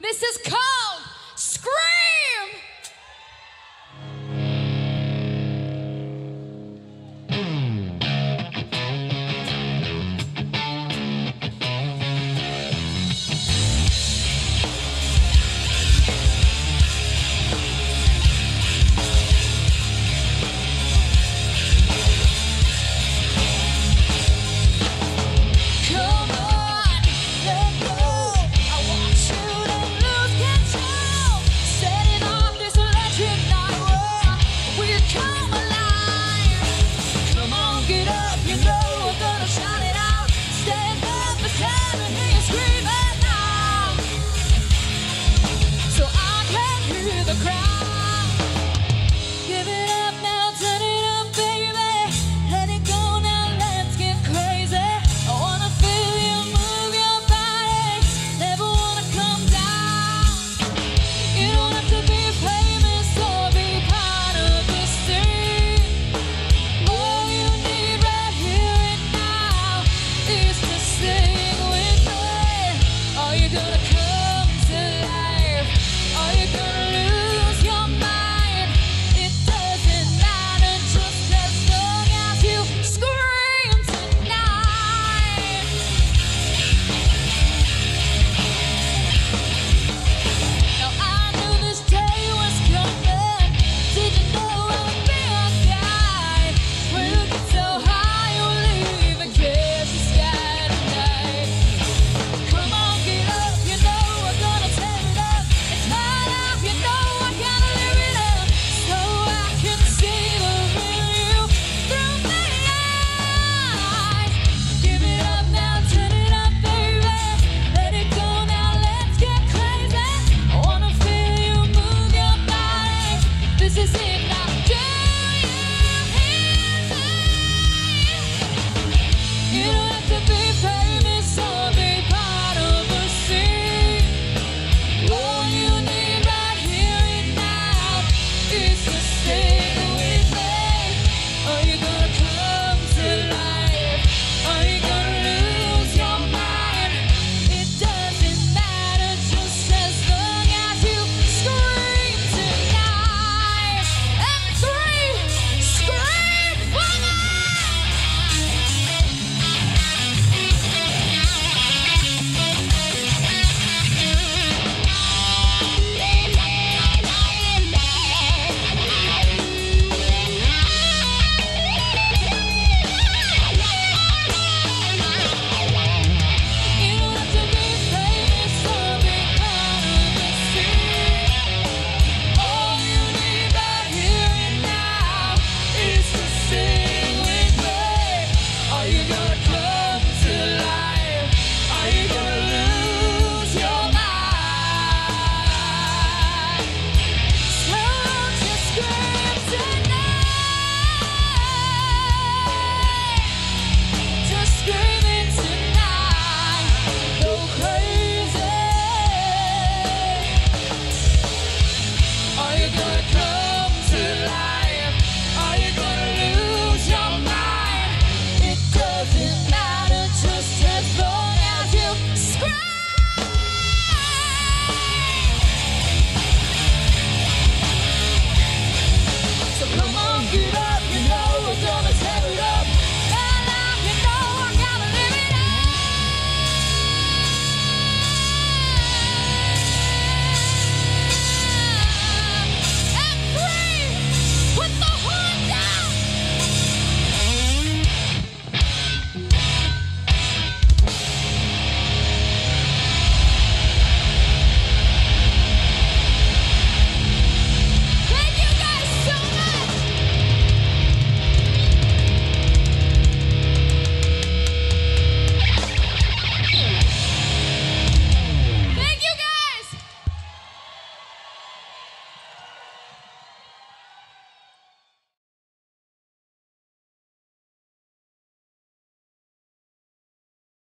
This is called Scream! This is it now.